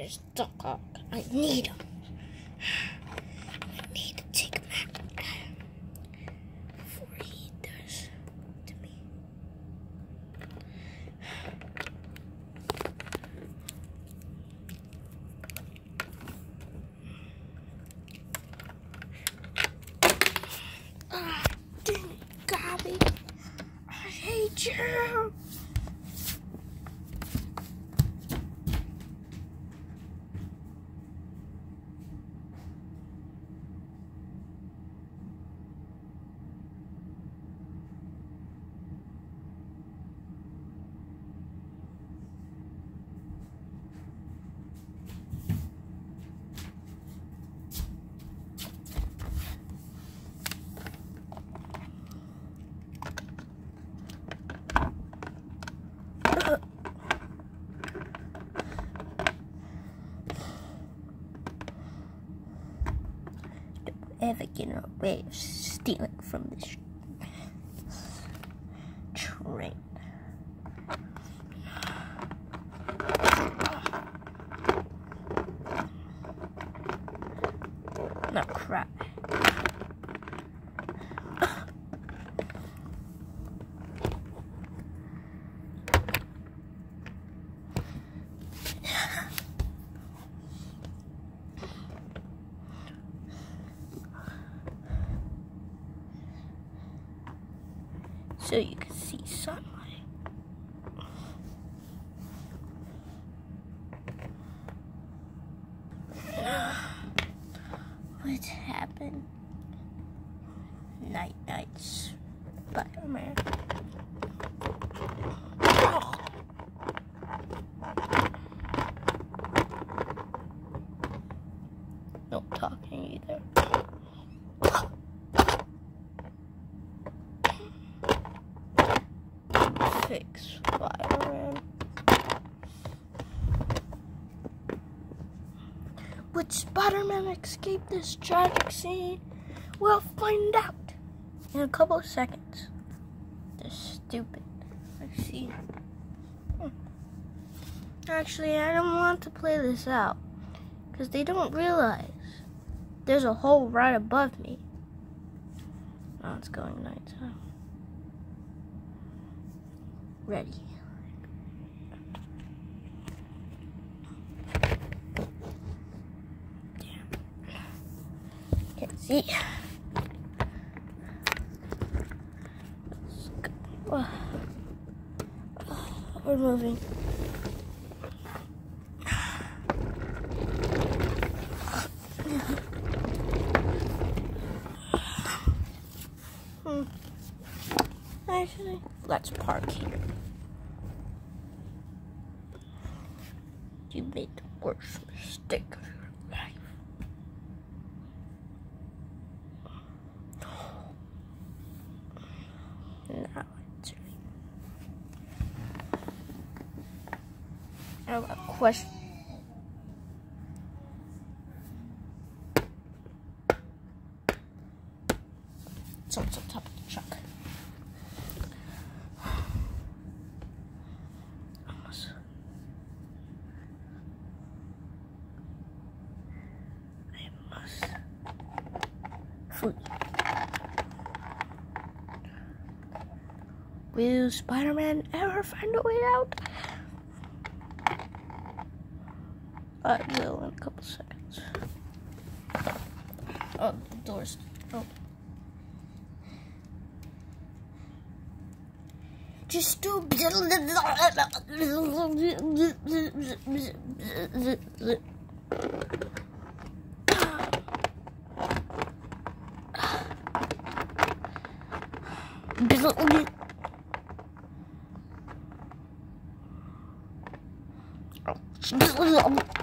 Where's dog? I need him. I need to take him out before he does to me. Ah, dang Gabby. I hate you. Ever get away of stealing from this so you can see sunlight. What happened? Night night Spider-Man. No talking either. Fix Spider-Man. Would Spider-Man escape this tragic scene? We'll find out in a couple of seconds. They're stupid. I see. Hmm. Actually, I don't want to play this out because they don't realize there's a hole right above me. Now it's going nighttime ready. Can't see. We're moving. hmm. Actually, let's park here. You made the worst mistake of your life. Now it's I have a question. Someone's Will Spider-Man ever find a way out? I will in a couple seconds. Oh, the door's Oh. Just do. Oh.